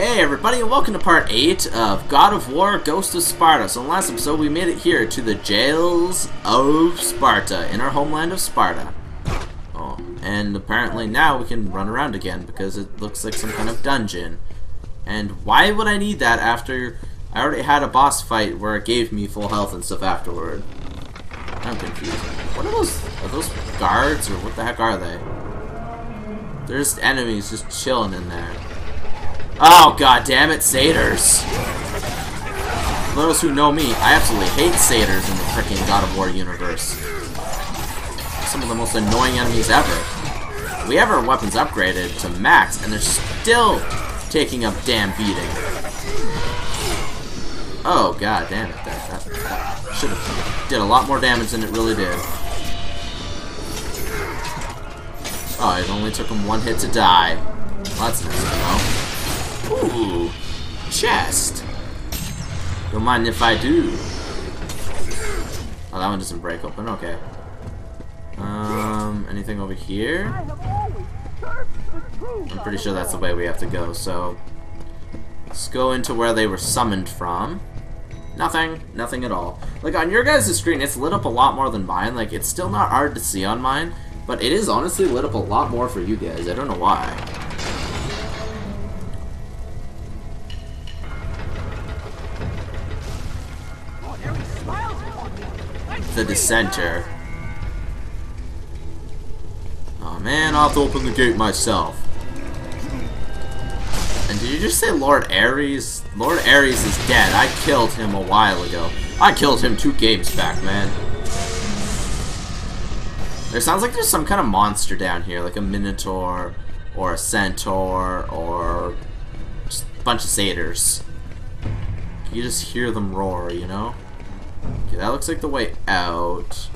Hey everybody and welcome to part 8 of God of War Ghost of Sparta. So in the last episode we made it here to the jails of Sparta, in our homeland of Sparta. Oh, and apparently now we can run around again because it looks like some kind of dungeon. And why would I need that after I already had a boss fight where it gave me full health and stuff afterward? I'm confused. What are those? Are those guards or what the heck are they? There's enemies just chilling in there. Oh, god damn it, satyrs. For those who know me, I absolutely hate satyrs in the freaking God of War universe. Some of the most annoying enemies ever. We have our weapons upgraded to max, and they're still taking a damn beating. Oh, god damn it. That, that, that should have did a lot more damage than it really did. Oh, it only took him one hit to die. Well, that's nice to know. Ooh, chest. Don't mind if I do. Oh, that one doesn't break open. Okay. Um, anything over here? I'm pretty sure that's the way we have to go, so... Let's go into where they were summoned from. Nothing. Nothing at all. Like, on your guys' screen, it's lit up a lot more than mine. Like, it's still not hard to see on mine, but it is honestly lit up a lot more for you guys. I don't know why. The center. Oh man, I'll have to open the gate myself. And did you just say Lord Ares? Lord Ares is dead. I killed him a while ago. I killed him two games back, man. There sounds like there's some kind of monster down here, like a minotaur, or a centaur, or just a bunch of satyrs. You just hear them roar, you know? Okay, that looks like the way out.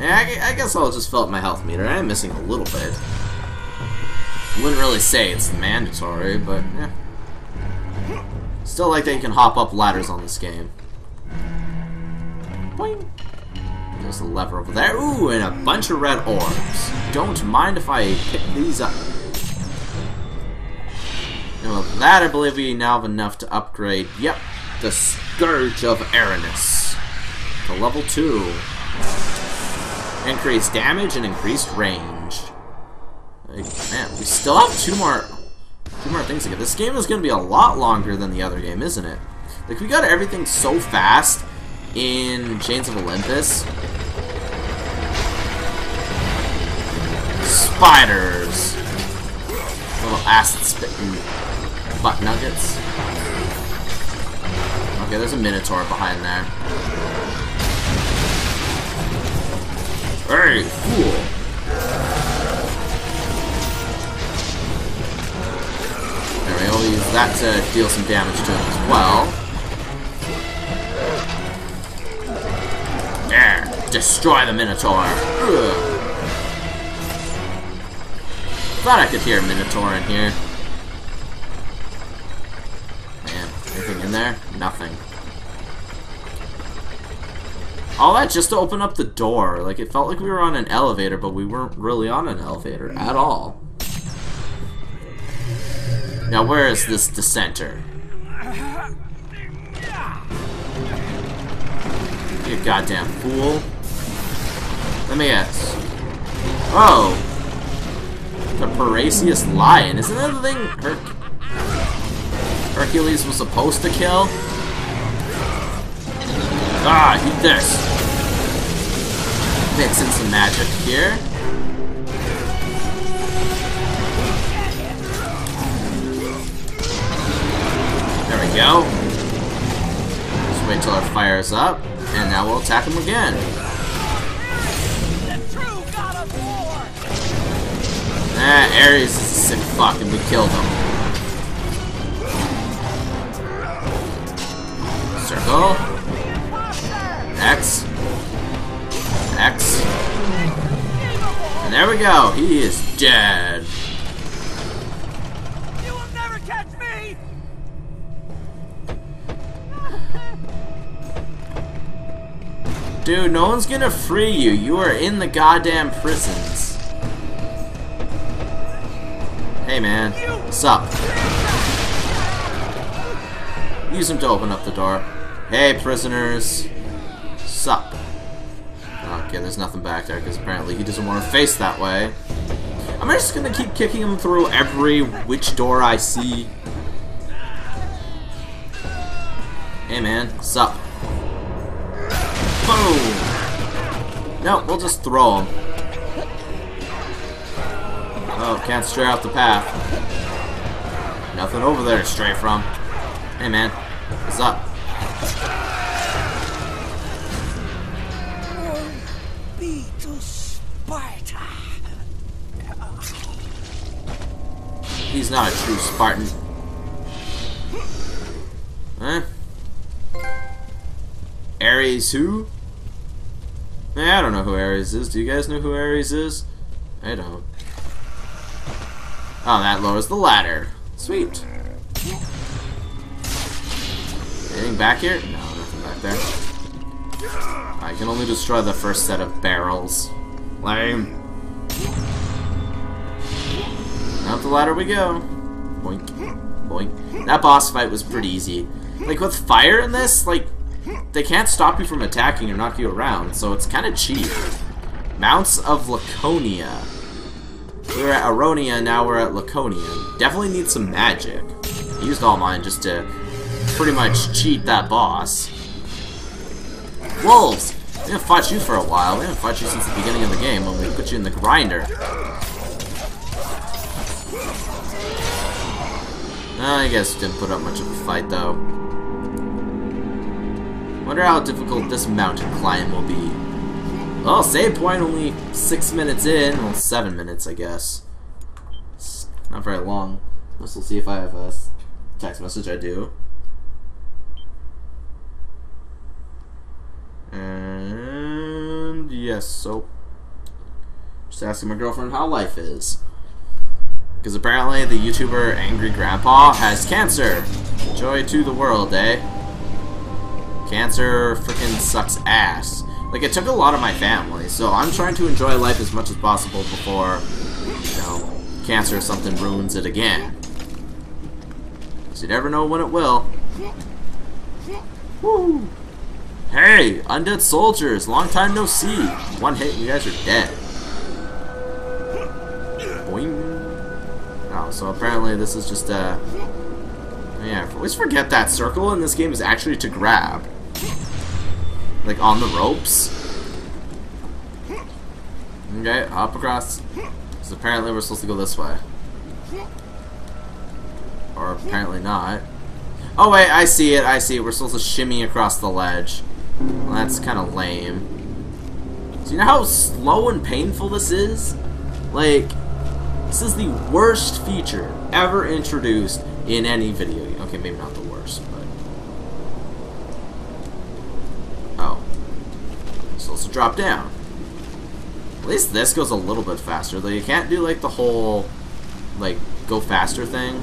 I, I guess I'll just fill up my health meter. I am missing a little bit. Wouldn't really say it's mandatory, but yeah. Still like that you can hop up ladders on this game. Boing. There's a lever over there. Ooh, and a bunch of red orbs. Don't mind if I pick these up. And with that, I believe we now have enough to upgrade. Yep, the Scourge of Erinys to level 2. Increased damage and increased range. Man, we still have two more two more things to get. This game is going to be a lot longer than the other game, isn't it? Like, we got everything so fast in Chains of Olympus. Spiders! Little acid spitting butt nuggets. Okay, there's a Minotaur behind there. Hey, we go, we'll use that to deal some damage to him as well. There! Destroy the Minotaur! Ugh. Thought I could hear a Minotaur in here. In there? Nothing. All that just to open up the door. Like, it felt like we were on an elevator, but we weren't really on an elevator at all. Now, where is this dissenter? You goddamn fool. Let me guess. Oh! The Piraeus Lion. Isn't that the thing Her Hercules was supposed to kill? Ah, eat this. Mix in some magic here. There we go. Just wait till it fires up, and now we'll attack him again. Ah, Ares is a sick fuck, and we killed him. Circle. X. X. And there we go. He is dead. You will never catch me. Dude, no one's gonna free you. You are in the goddamn prisons. Hey man, what's up? Use him to open up the door. Hey, prisoners. Sup. Okay, there's nothing back there because apparently he doesn't want to face that way. I'm just gonna keep kicking him through every which door I see? Hey man, sup? Boom! No, we'll just throw him. Oh, can't stray off the path. Nothing over there to stray from. Hey man, what's up? He's not a true Spartan. Huh? Ares who? Eh, I don't know who Ares is. Do you guys know who Ares is? I don't. Oh, that lowers the ladder. Sweet. Anything back here? No, nothing back there. I can only destroy the first set of barrels. Lame. Up the ladder we go. Boink. Boink. That boss fight was pretty easy. Like, with fire in this, like, they can't stop you from attacking or knock you around, so it's kind of cheap. Mounts of Laconia. We were at Aroania, now we're at Laconia. Definitely need some magic. I used all mine just to pretty much cheat that boss. Wolves! We haven't fought you for a while. We haven't fought you since the beginning of the game when we put you in the grinder. I guess didn't put up much of a fight though. Wonder how difficult this mountain climb will be. Well, save point only six minutes in. Well, seven minutes, I guess. It's not very long. Let's see if I have a text message. I do. And yes, so just asking my girlfriend how life is. Because apparently the YouTuber Angry Grandpa has cancer. Joy to the world, eh? Cancer freaking sucks ass. Like, it took a lot of my family, so I'm trying to enjoy life as much as possible before, you know, cancer or something ruins it again. Because you never know when it will. Woo! Hey, undead soldiers, long time no see. One hit and you guys are dead. So apparently this is just a... Yeah, I always forget that circle in this game is actually to grab. Like, on the ropes. Okay, hop across. Because apparently we're supposed to go this way. Or apparently not. Oh wait, I see it, I see it. We're supposed to shimmy across the ledge. Well, that's kind of lame. Do you know how slow and painful this is? Like, this is the worst feature ever introduced in any video. Okay, maybe not the worst, but... Oh. So let's drop down. At least this goes a little bit faster, though you can't do, like, the whole, like, go faster thing.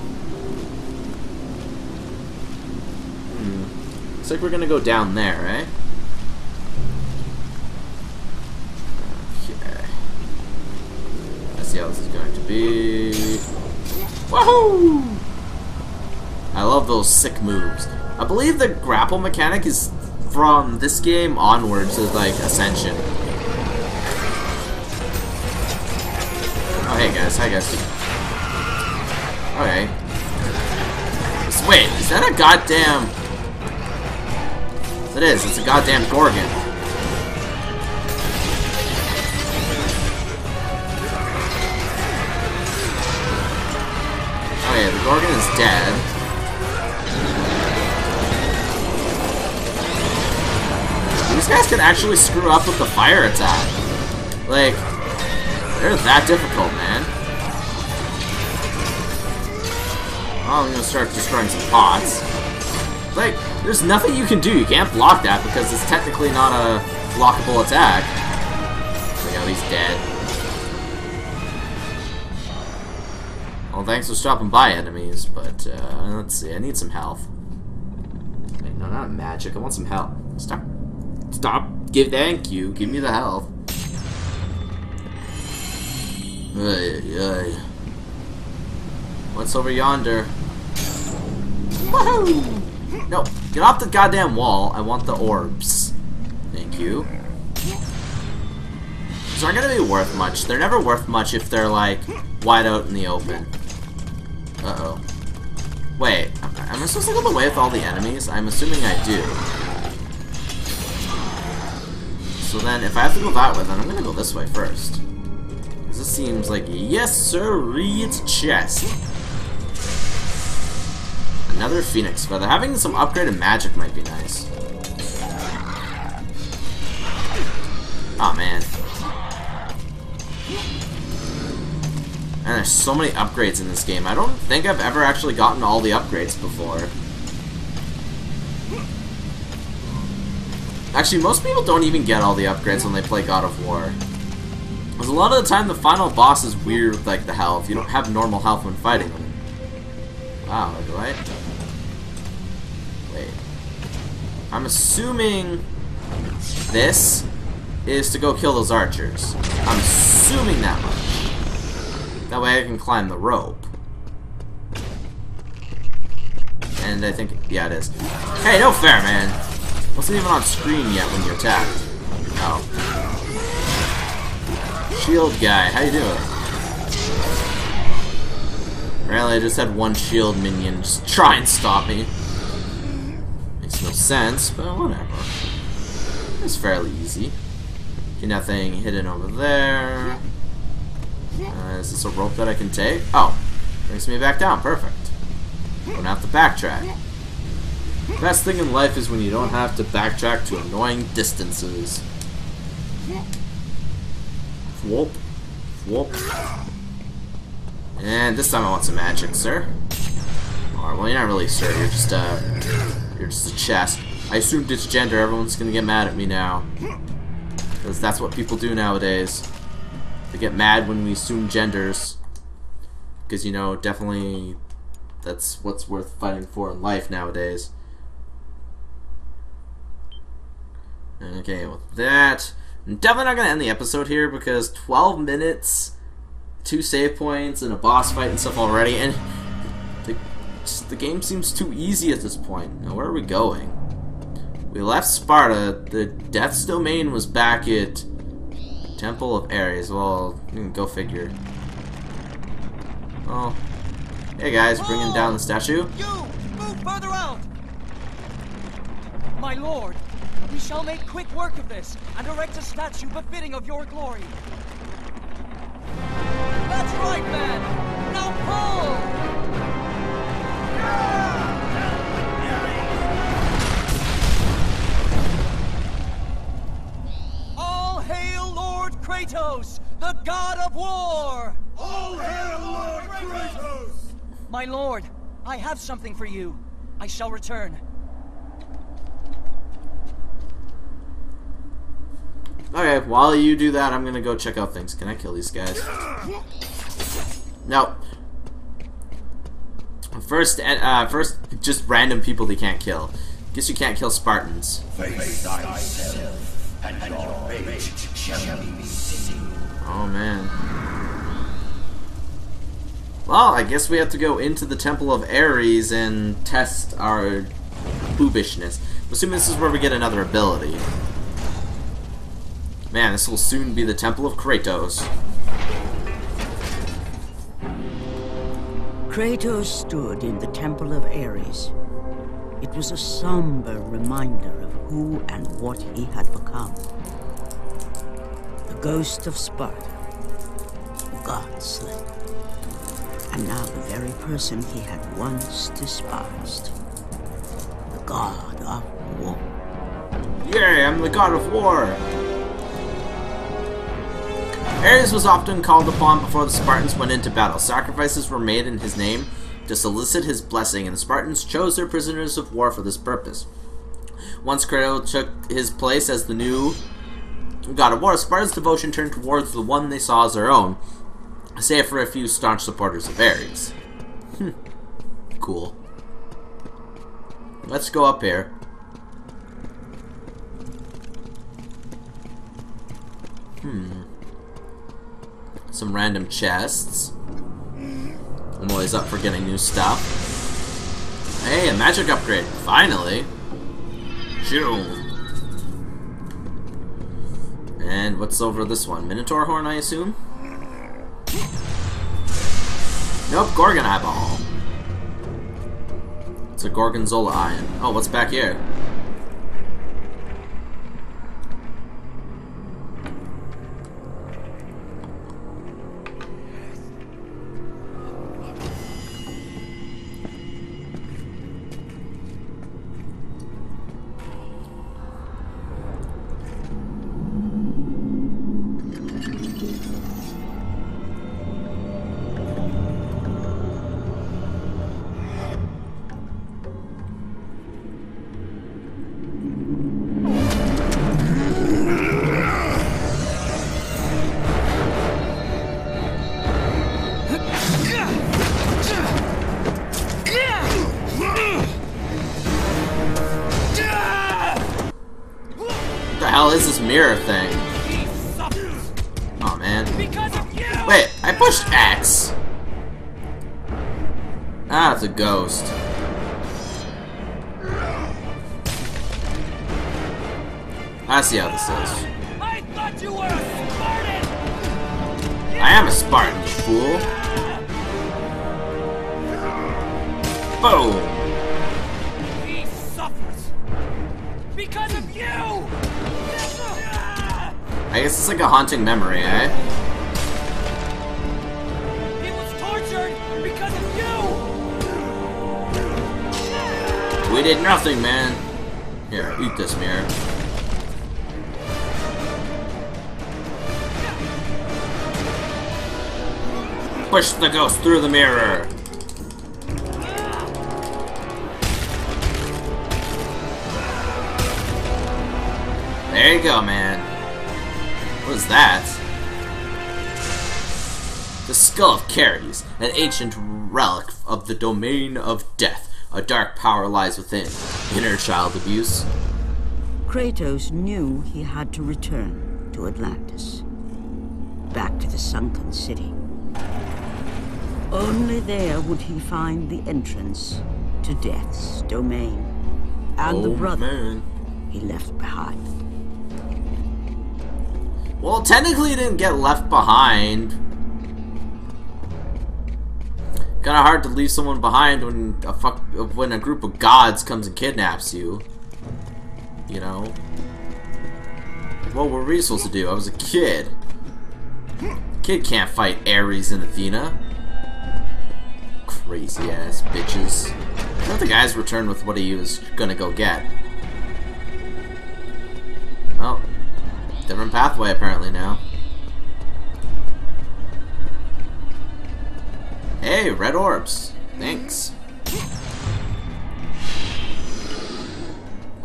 Hmm. Looks like we're gonna go down there, eh? Okay. Let's see how is. Woohoo! I love those sick moves. I believe the grapple mechanic is from this game onwards to like Ascension. Oh hey guys, hi guys. Okay. Wait, is that a goddamn... It is, it's a goddamn Gorgon. Yeah, the Gorgon is dead. These guys can actually screw up with the fire attack. Like, they're that difficult, man. Oh, I'm gonna start destroying some pots. Like, there's nothing you can do. You can't block that because it's technically not a blockable attack. So yeah, he's dead. Well, thanks for stopping by, enemies, but, uh, let's see, I need some health. Wait, no, not magic, I want some health. Stop. Stop. Give, thank you, give me the health. Ay, ay. What's over yonder? No, get off the goddamn wall. I want the orbs. Thank you. These aren't gonna be worth much. They're never worth much if they're, like, wide out in the open. Uh-oh. Wait, am I supposed to go the way with all the enemies? I'm assuming I do. So then, if I have to go that way, then I'm gonna go this way first. Because this seems like, yes sir, it's chest. Another phoenix feather. Having some upgraded magic might be nice. Oh man. And there's so many upgrades in this game. I don't think I've ever actually gotten all the upgrades before. Actually, most people don't even get all the upgrades when they play God of War. Because a lot of the time, the final boss is weird with, like, the health. You don't have normal health when fighting them. Wow, do I? Wait. I'm assuming this is to go kill those archers. I'm assuming that much. That way I can climb the rope. And I think, yeah, it is. Hey, no fair, man. Wasn't even on screen yet when you attacked. Oh. Shield guy, how you doing? Really, I just had one shield minion just try and stop me. Makes no sense, but whatever. It's fairly easy. Okay, nothing hidden over there. Uh, is this a rope that I can take? Oh, brings me back down. Perfect. Don't have to backtrack. Best thing in life is when you don't have to backtrack to annoying distances. Whoop. Whoop. And this time I want some magic, sir. Alright, well you're not really sir, you're just uh you're just a chest. I assumed it's gender, everyone's gonna get mad at me now. Because that's what people do nowadays. They get mad when we assume genders. Because, you know, definitely that's what's worth fighting for in life nowadays. Okay, with that, I'm definitely not going to end the episode here because 12 minutes, two save points, and a boss fight and stuff already, and the, the game seems too easy at this point. Now, where are we going? We left Sparta. The Death's Domain was back at Temple of Ares. Well, go figure. Oh. Hey guys, bringing down the statue. You! Move further out! My lord, we shall make quick work of this, and erect a statue befitting of your glory. That's right, man! Now pull! All Kratos, the god of war! All hail Lord Kratos! My lord, I have something for you. I shall return. Okay, while you do that, I'm gonna go check out things. Can I kill these guys? Nope. First, uh, first, just random people they can't kill. Guess you can't kill Spartans. Face thyself, and your fate shall be seen. Oh man. Well, I guess we have to go into the Temple of Ares and test our boobishness. I'm assuming this is where we get another ability. Man, this will soon be the Temple of Kratos. Kratos stood in the Temple of Ares. It was a somber reminder of who and what he had become. The ghost of Sparta, god and now the very person he had once despised. The god of war. Yay, I'm the god of war! Ares was often called upon before the Spartans went into battle. Sacrifices were made in his name to solicit his blessing, and the Spartans chose their prisoners of war for this purpose. Once Kratos took his place as the new god of war, Sparta's devotion turned towards the one they saw as their own, save for a few staunch supporters of Ares. Hmm. Cool. Let's go up here. Hmm. Some random chests. I'm always up for getting new stuff. Hey, a magic upgrade. Finally. Shoo. And what's over this one? Minotaur horn, I assume? Nope, Gorgon eyeball. It's a Gorgonzola ion. Oh, what's back here? Hell is this mirror thing? Oh man. Wait, I pushed X. Ah, it's a ghost. I see how this is. I thought you were a Spartan! I am a Spartan, you fool. Boom. He suffers because of you! I guess it's like a haunting memory, eh? He was tortured because of you! We did nothing, man. Here, eat this mirror. Push the ghost through the mirror. There you go, man. What is that? The Skull of Caries, an ancient relic of the domain of death. A dark power lies within. Inner child abuse. Kratos knew he had to return to Atlantis. Back to the sunken city. Only there would he find the entrance to Death's domain. And the Oh, brother man. he left behind. Well, technically, he didn't get left behind. Kind of hard to leave someone behind when a fuck when a group of gods comes and kidnaps you. You know. What were we supposed to do? I was a kid. Kid can't fight Ares and Athena. Crazy ass bitches. I thought the guys returned with what he was gonna go get. Different pathway apparently now. Hey, red orbs. Thanks.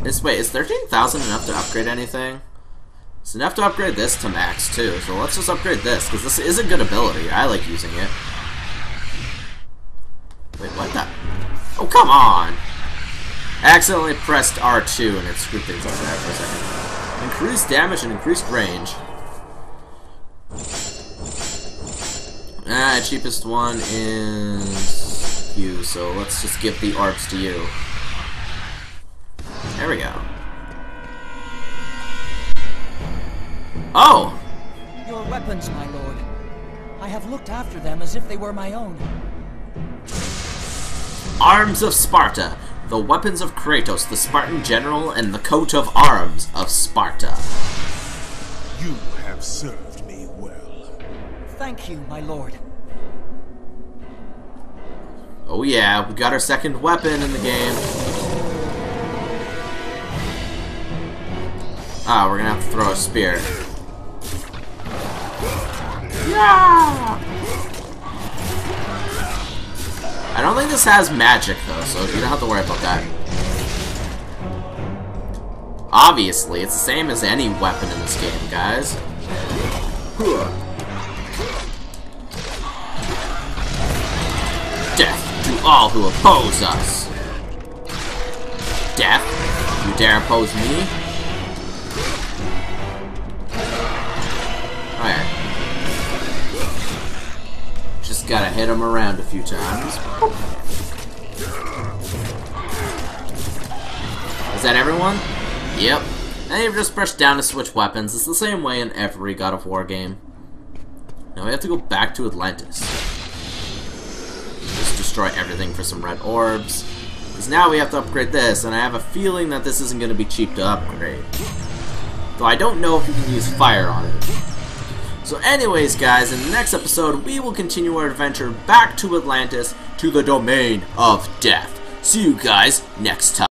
This wait, is 13,000 enough to upgrade anything? It's enough to upgrade this to max too, so let's just upgrade this, because this is a good ability. I like using it. Wait, what the? Oh, come on! I accidentally pressed R2 and it screwed things up for a second. Increased damage and increased range. Ah, cheapest one is you, so let's just give the orbs to you. There we go. Oh! Your weapons, my lord. I have looked after them as if they were my own. Arms of Sparta, the weapons of Kratos, the Spartan general, and the coat of arms of Sparta. You have served me well. Thank you, my lord. Oh yeah, we got our second weapon in the game. Ah, we're gonna have to throw a spear. Yeah! I don't think this has magic though, so you don't have to worry about that. Obviously, it's the same as any weapon in this game, guys. Death to all who oppose us. Death? You dare oppose me? Alright. Just gotta hit him around a few times. Is that everyone? Yep. And you've just pressed down to switch weapons. It's the same way in every God of War game. Now we have to go back to Atlantis. Just destroy everything for some red orbs. Because now we have to upgrade this, and I have a feeling that this isn't going to be cheap to upgrade. Though I don't know if you can use fire on it. So anyways, guys, in the next episode, we will continue our adventure back to Atlantis, to the Domain of Death. See you guys next time.